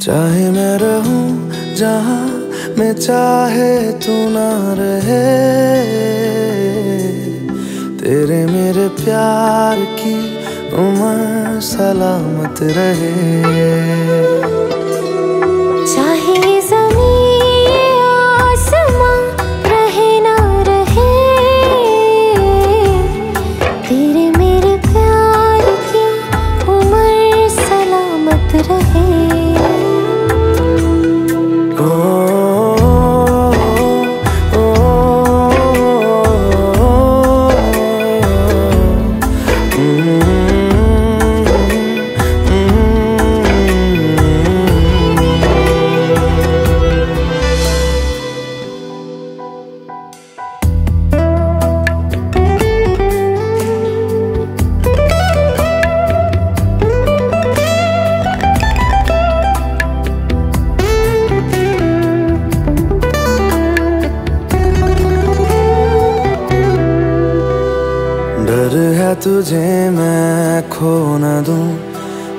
चाहे मैं रहूँ जहाँ मैं चाहे तू ना रहे, तेरे मेरे प्यार की उम्र सलामत रहे। तुझे मैं खो न दूँ।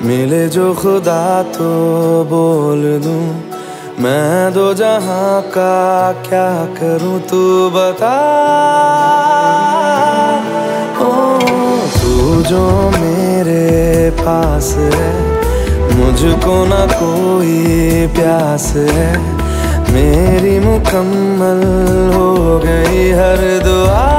मिले जो खुदा तो बोल दूँ। मैं दो जहाँ का क्या करूँ, तू बता। ओ, तू जो मेरे पास है, मुझको ना कोई प्यास है। मेरी मुकम्मल हो गई हर दुआ।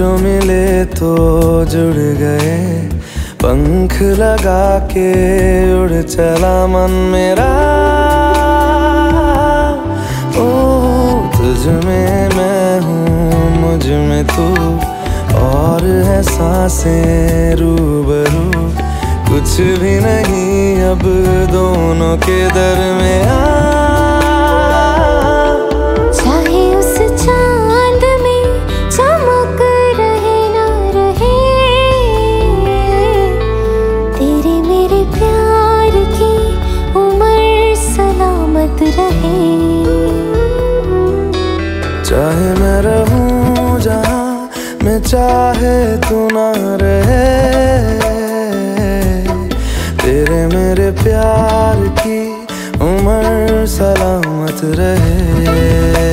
जो मिले तो जुड़ गए। पंख लगा के उड़ चला मन मेरा। ओ, तुझ में मैं हूँ, मुझमें तू। और है साँसें रूबरू। कुछ भी नहीं, अब दोनों के दरमियान मोहब्बत रहे। चाहे मैं रहूँ जहाँ मैं चाहे तू ना रहे। तेरे मेरे प्यार की उम्र सलामत रहे।